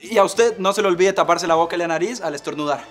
Y a usted no se le olvide taparse la boca y la nariz al estornudar.